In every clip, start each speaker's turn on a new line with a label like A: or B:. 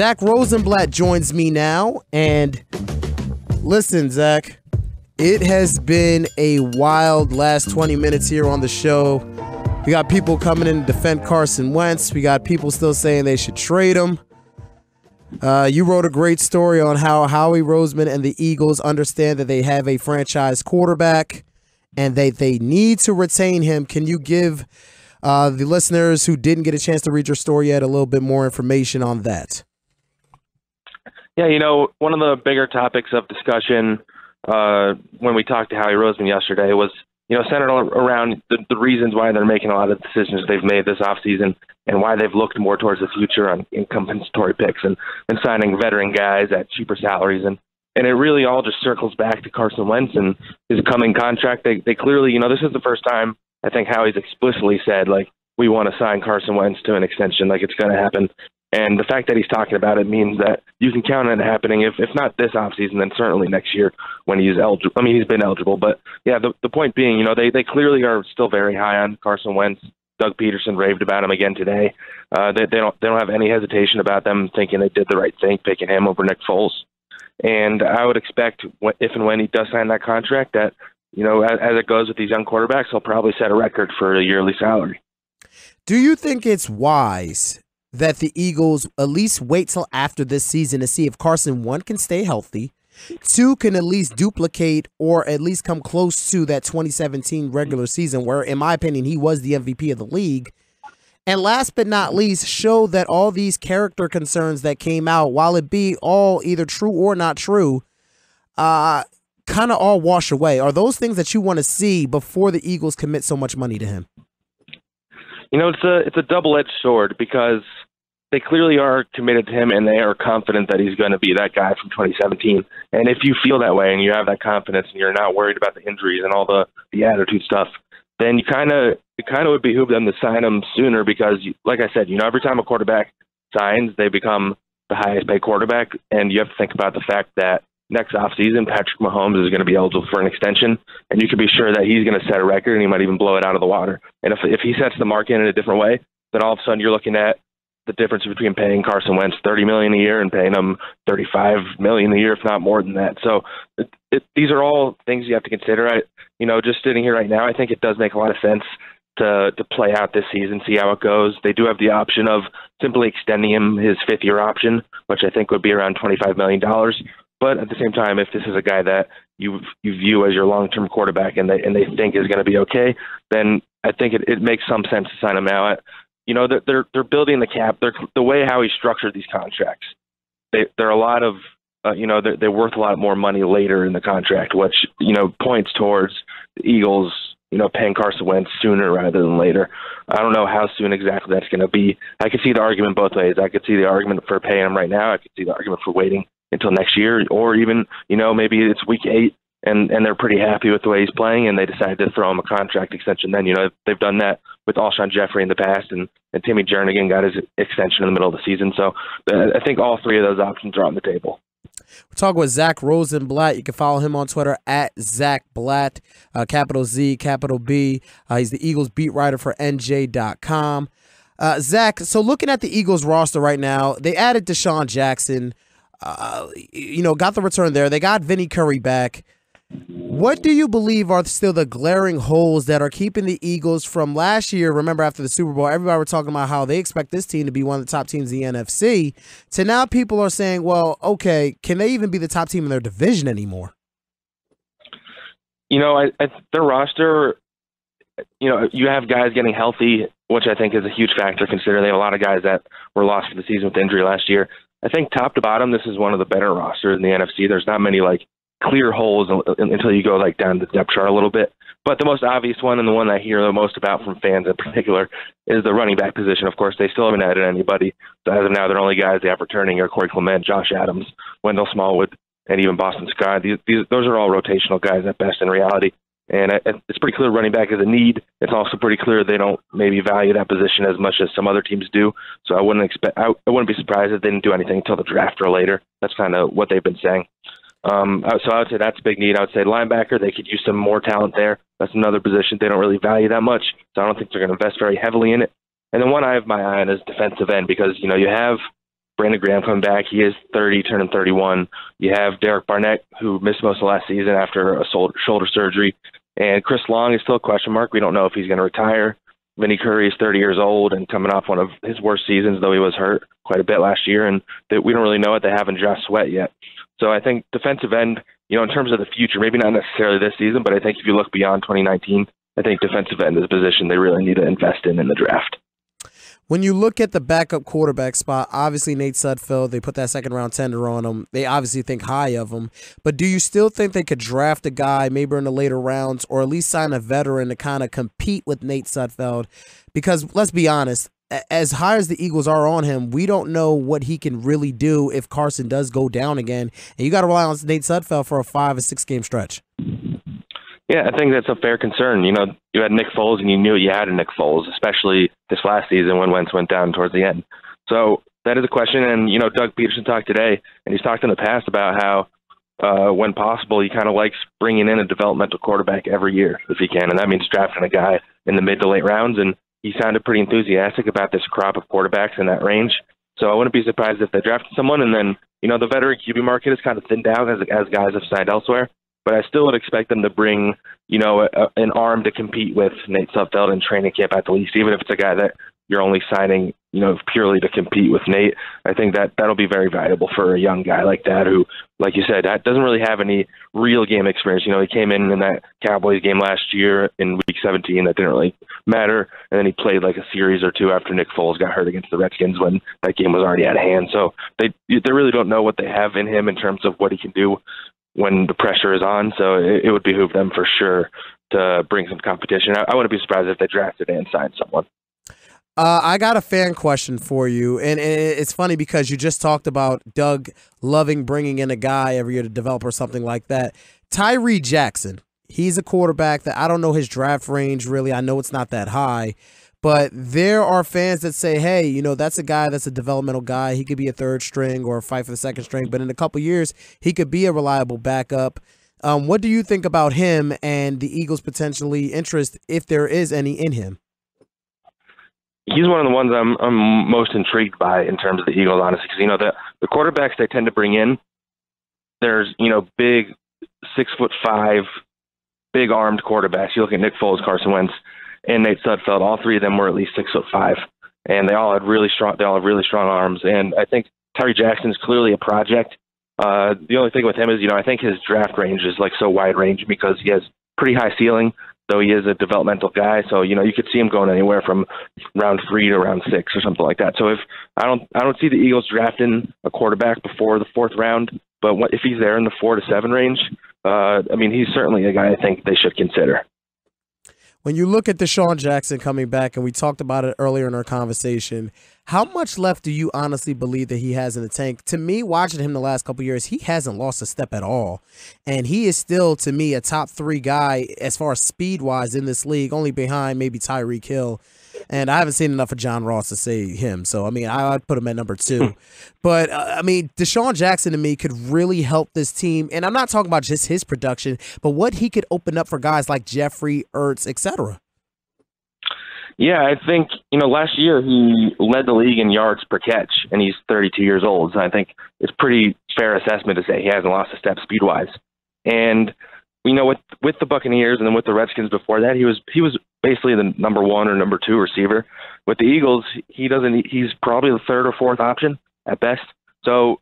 A: Zack Rosenblatt joins me now. And listen, Zack, it has been a wild last 20 minutes here on the show. We got people coming in to defend Carson Wentz. We got people still saying they should trade him. Uh, you wrote a great story on how Howie Roseman and the Eagles understand that they have a franchise quarterback and they, they need to retain him. Can you give uh, the listeners who didn't get a chance to read your story yet a little bit more information on that?
B: Yeah, you know, one of the bigger topics of discussion uh, when we talked to Howie Roseman yesterday was, you know, centered around the, the reasons why they're making a lot of decisions they've made this offseason and why they've looked more towards the future on in compensatory picks and, and signing veteran guys at cheaper salaries. And, and it really all just circles back to Carson Wentz and his coming contract. They, they clearly, you know, this is the first time I think Howie's explicitly said, like, we want to sign Carson Wentz to an extension, like it's going to happen. And the fact that he's talking about it means that you can count on it happening. If if not this offseason, then certainly next year when he's eligible. I mean, he's been eligible, but yeah, the the point being, you know, they they clearly are still very high on Carson Wentz. Doug Pederson raved about him again today. Uh, they, they don't they don't have any hesitation about them thinking they did the right thing picking him over Nick Foles. And I would expect if and when he does sign that contract that you know as, as it goes with these young quarterbacks, he'll probably set a record for a yearly salary.
A: Do you think it's wise that the Eagles at least wait till after this season to see if Carson one can stay healthy, two can at least duplicate or at least come close to that 2017 regular season where in my opinion he was the MVP of the league. And last but not least, show that all these character concerns that came out, while it be all either true or not true, uh, kind of all wash away. Are those things that you want to see before the Eagles commit so much money to him?
B: You know, it's a it's a double edged sword because they clearly are committed to him and they are confident that he's going to be that guy from 2017. And if you feel that way and you have that confidence and you're not worried about the injuries and all the the attitude stuff, then you kind of it kind of would behoove them to sign him sooner because, you, like I said, you know, every time a quarterback signs, they become the highest paid quarterback, and you have to think about the fact that next offseason, Patrick Mahomes is going to be eligible for an extension, and you can be sure that he's going to set a record and he might even blow it out of the water. And if if he sets the mark in in a different way, then all of a sudden you're looking at the difference between paying Carson Wentz thirty million a year and paying him thirty five million a year, if not more than that. So it, it, these are all things you have to consider. I, you know, just sitting here right now, I think it does make a lot of sense to to play out this season, see how it goes. They do have the option of simply extending him his fifth year option, which I think would be around twenty five million dollars. But at the same time, if this is a guy that you you view as your long term quarterback and they and they think is going to be okay, then I think it, it makes some sense to sign him now. You know, they're they're, they're building the cap. They're the way how he structured these contracts. They they're a lot of uh, you know they're, they're worth a lot more money later in the contract, which you know points towards the Eagles you know, paying Carson Wentz sooner rather than later. I don't know how soon exactly that's going to be. I could see the argument both ways. I could see the argument for paying him right now. I could see the argument for waiting until next year, or even you know maybe it's week eight and and they're pretty happy with the way he's playing, and they decide to throw him a contract extension. Then you know they've done that with Alshon Jeffery in the past, and and Timmy Jernigan got his extension in the middle of the season. So I think all three of those options are on the table.
A: We're talking with Zack Rosenblatt. You can follow him on Twitter at Zack Blatt, uh, capital Z, capital B. Uh, he's the Eagles beat writer for NJ.com. Uh, Zack, so looking at the Eagles roster right now, they added DeSean Jackson uh, you know, got the return there. They got Vinny Curry back. What do you believe are still the glaring holes that are keeping the Eagles from last year? Remember, after the Super Bowl, everybody were talking about how they expect this team to be one of the top teams in the NFC. To now, people are saying, well, okay, can they even be the top team in their division anymore?
B: You know, I, I, their roster, you know, you have guys getting healthy, which I think is a huge factor considering they have a lot of guys that were lost for the season with injury last year. I think top to bottom, this is one of the better rosters in the NFC. There's not many like clear holes until you go like down the depth chart a little bit. But the most obvious one and the one I hear the most about from fans in particular is the running back position. Of course, they still haven't added anybody. So as of now, their only guys they have returning are Corey Clement, Josh Adams, Wendell Smallwood, and even Boston Scott. These, these those are all rotational guys at best in reality. And it's pretty clear running back is a need. It's also pretty clear they don't maybe value that position as much as some other teams do. So I wouldn't expect. I, wouldn't be surprised if they didn't do anything until the draft or later. That's kind of what they've been saying. Um, so I would say that's a big need. I would say linebacker. They could use some more talent there. That's another position they don't really value that much. So I don't think they're going to invest very heavily in it. And then one I have my eye on is defensive end because you know you have Brandon Graham coming back. He is 30, turning 31. You have Derek Barnett, who missed most of last season after a shoulder surgery. And Chris Long is still a question mark. We don't know if he's going to retire. Vinny Curry is 30 years old and coming off one of his worst seasons, though he was hurt quite a bit last year. And that we don't really know what they haven't Josh Sweat yet. So I think defensive end, you know, in terms of the future, maybe not necessarily this season, but I think if you look beyond 2019, I think defensive end is a position they really need to invest in in the draft.
A: When you look at the backup quarterback spot, obviously Nate Sudfeld, they put that second round tender on him. They obviously think high of him. But do you still think they could draft a guy maybe in the later rounds or at least sign a veteran to kind of compete with Nate Sudfeld? Because let's be honest, as high as the Eagles are on him, we don't know what he can really do if Carson does go down again. And you got to rely on Nate Sudfeld for a five or six game stretch.
B: Yeah, I think that's a fair concern. You know, you had Nick Foles, and you knew you had a Nick Foles, especially this last season when Wentz went down towards the end. So that is a question. And you know, Doug Pederson talked today, and he's talked in the past about how, uh, when possible, he kind of likes bringing in a developmental quarterback every year if he can, and that means drafting a guy in the mid to late rounds. And he sounded pretty enthusiastic about this crop of quarterbacks in that range. So I wouldn't be surprised if they drafted someone, and then you know the veteran QB market is kind of thinned out as as guys have signed elsewhere but I still would expect them to bring, you know, a, an arm to compete with Nate Sudfeld in training camp at the least, even if it's a guy that you're only signing, you know, purely to compete with Nate. I think that that'll be very valuable for a young guy like that who, like you said, that doesn't really have any real game experience. You know, he came in in that Cowboys game last year in Week 17 that didn't really matter, and then he played like a series or two after Nick Foles got hurt against the Redskins when that game was already at hand. So they they really don't know what they have in him in terms of what he can do when the pressure is on. So it, it would behoove them for sure to bring some competition. I, I wouldn't be surprised if they drafted and signed someone.
A: Uh, I got a fan question for you, and, and, it's funny because you just talked about Doug loving bringing in a guy every year to develop or something like that. Tyree Jackson, he's a quarterback that I don't know his draft range really. I know it's not that high, but there are fans that say, hey, you know, that's a guy that's a developmental guy. He could be a third string or fight for the second string, but in a couple years, he could be a reliable backup. Um, what do you think about him and the Eagles' potentially interest, if there is any, in him?
B: He's one of the ones I'm, I'm most intrigued by in terms of the Eagles, honestly, because you know the the quarterbacks they tend to bring in, there's you know big six foot five, big armed quarterbacks. You look at Nick Foles, Carson Wentz and Nate Sudfeld. All three of them were at least six foot five, and they all had really strong. They all have really strong arms. And I think Tyree Jackson is clearly a project. Uh, the only thing with him is, you know, I think his draft range is like so wide range because he has pretty high ceiling, though he is a developmental guy. So you know, you could see him going anywhere from round three to round six or something like that. So if I don't, I don't see the Eagles drafting a quarterback before the fourth round. But what, if he's there in the four to seven range, uh, I mean, he's certainly a guy I think they should consider
A: when you look at DeSean Jackson coming back, and we talked about it earlier in our conversation, how much left do you honestly believe that he has in the tank? To me, watching him the last couple years, he hasn't lost a step at all. And he is still, to me, a top three guy as far as speed wise in this league, only behind maybe Tyreek Hill and I haven't seen enough of John Ross to say him. So I mean, I, would put him at number two. but uh, I mean, DeSean Jackson to me could really help this team, and I'm not talking about just his production, but what he could open up for guys like Jeffery Ertz, etc.
B: Yeah, I think you know last year he led the league in yards per catch, and he's 32 years old. So I think it's pretty fair assessment to say he hasn't lost a step speed wise. And you know, with with the Buccaneers and then with the Redskins before that, he was he was basically the number one or number two receiver. With the Eagles, he doesn't. He's probably the third or fourth option at best. So,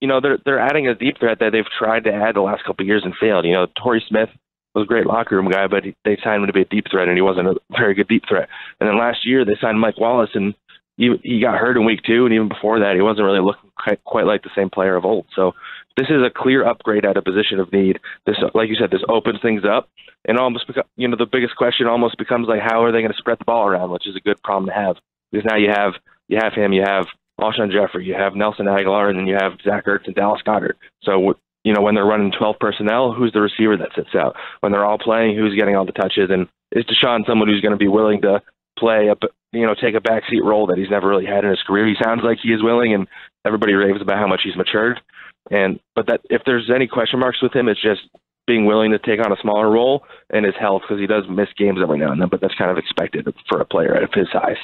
B: you know, they're they're adding a deep threat that they've tried to add the last couple of years and failed. You know, Torrey Smith was a great locker room guy, but he, they signed him to be a deep threat, and he wasn't a very good deep threat. And then last year they signed Mike Wallace, and he he got hurt in week two, and even before that, he wasn't really looking quite, quite like the same player of old. So this is a clear upgrade at a position of need. This, like you said, this opens things up, and almost beca- you know the biggest question almost becomes like how are they going to spread the ball around, which is a good problem to have because now you have you have him, you have Alshon Jeffery, you have Nelson Agholor, and then you have Zach Ertz and Dallas Goedert. So you know when they're running 12 personnel, who's the receiver that sits out? When they're all playing, who's getting all the touches? And is DeSean someone who's going to be willing to play a you know take a backseat role that he's never really had in his career? He sounds like he is willing, and everybody raves about how much he's matured. And but that if there's any question marks with him, it's just being willing to take on a smaller role and his health because he does miss games every now and then. But that's kind of expected for a player of his size.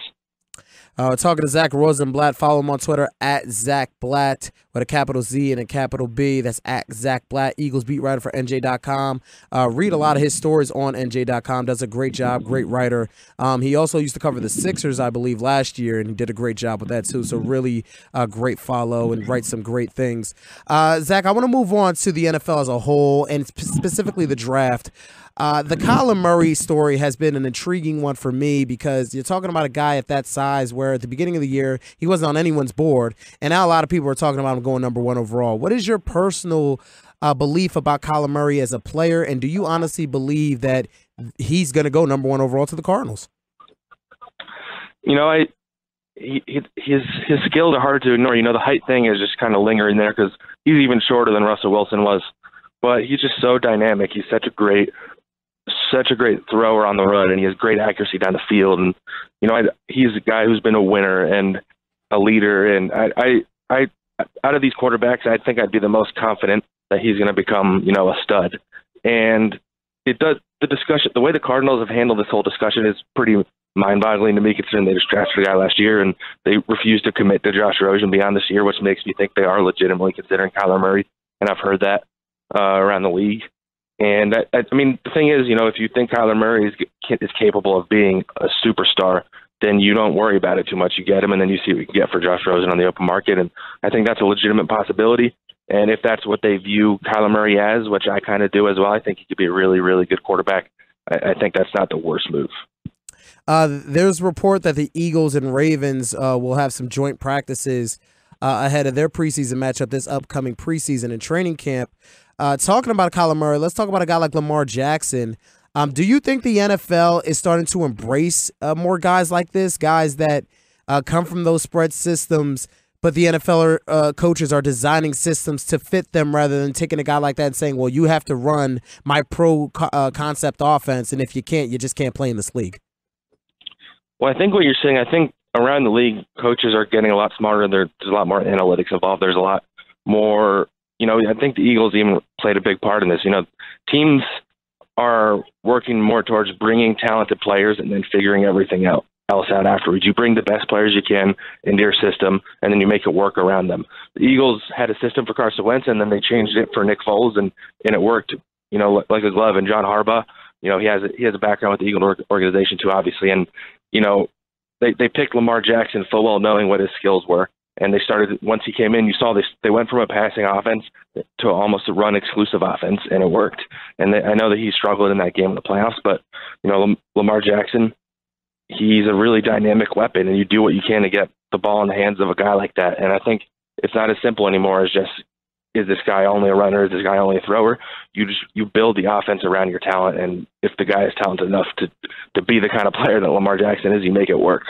A: Uh, talking to Zack Rosenblatt. Follow him on Twitter at Zack Blatt with a capital Z and a capital B. That's at Zack Blatt, Eagles beat writer for NJ.com. Uh, read a lot of his stories on NJ.com. Does a great job, great writer. Um, he also used to cover the Sixers, I believe, last year, and he did a great job with that too. So really, uh, great follow and write some great things. Uh, Zack, I want to move on to the NFL as a whole and specifically the draft. Uh, the Kyler Murray story has been an intriguing one for me because you're talking about a guy at that size where at the beginning of the year he wasn't on anyone's board, and now a lot of people are talking about him going number one overall. What is your personal uh, belief about Kyler Murray as a player, and do you honestly believe that he's going to go number one overall to the Cardinals?
B: You know, I he, his his skills are hard to ignore. You know, the height thing is just kind of lingering there because he's even shorter than Russell Wilson was, but he's just so dynamic. He's such a great such a great thrower on the run, and he has great accuracy down the field. And you know, I, he's a guy who's been a winner and a leader. And I, I, I, out of these quarterbacks, I think I'd be the most confident that he's going to become, you know, a stud. And it does the discussion, the way the Cardinals have handled this whole discussion is pretty mind-boggling to me, considering they just drafted a guy last year and they refused to commit to Josh Rosen beyond this year, which makes me think they are legitimately considering Kyler Murray. And I've heard that uh, around the league. And I, I mean, the thing is, you know, if you think Kyler Murray is, is capable of being a superstar, then you don't worry about it too much. You get him, and then you see what you can get for Josh Rosen on the open market. And I think that's a legitimate possibility. And if that's what they view Kyler Murray as, which I kind of do as well, I think he could be a really, really good quarterback. I, I think that's not the worst move.
A: Uh, there's a report that the Eagles and Ravens uh, will have some joint practices uh, ahead of their preseason matchup this upcoming preseason and training camp. Uh, talking about Kyler Murray, let's talk about a guy like Lamar Jackson. Um, do you think the NFL is starting to embrace uh, more guys like this, guys that uh, come from those spread systems, but the NFL uh, coaches are designing systems to fit them rather than taking a guy like that and saying, well, you have to run my pro co- uh, concept offense, and if you can't, you just can't play in this league?
B: Well, I think what you're saying, I think around the league, coaches are getting a lot smarter. There's a lot more analytics involved. There's a lot more you know, I think the Eagles even played a big part in this. You know, teams are working more towards bringing talented players and then figuring everything out else out afterwards. You bring the best players you can into your system, and then you make it work around them. The Eagles had a system for Carson Wentz, and then they changed it for Nick Foles, and and it worked. You know, like a glove. And John Harbaugh, you know, he has a, he has a background with the Eagle organization too, obviously, and you know, they they picked Lamar Jackson full well knowing what his skills were and they started once he came in. You saw they they went from a passing offense to almost a run exclusive offense, and it worked. And they, I know that he struggled in that game in the playoffs, but you know Lamar Jackson, he's a really dynamic weapon, and you do what you can to get the ball in the hands of a guy like that. And I think it's not as simple anymore as just is this guy only a runner? Is this guy only a thrower? You just you build the offense around your talent, and if the guy is talented enough to to be the kind of player that Lamar Jackson is, you make it work.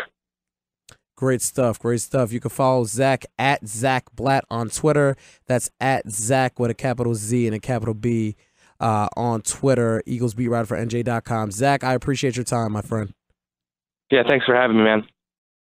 A: Great stuff. Great stuff. You can follow Zack at Zack Blatt on Twitter. That's at Zack with a capital Z and a capital B uh, on Twitter. Eagles beat writer for NJ.com. Zack, I appreciate your time, my friend.
B: Yeah, thanks for having me, man.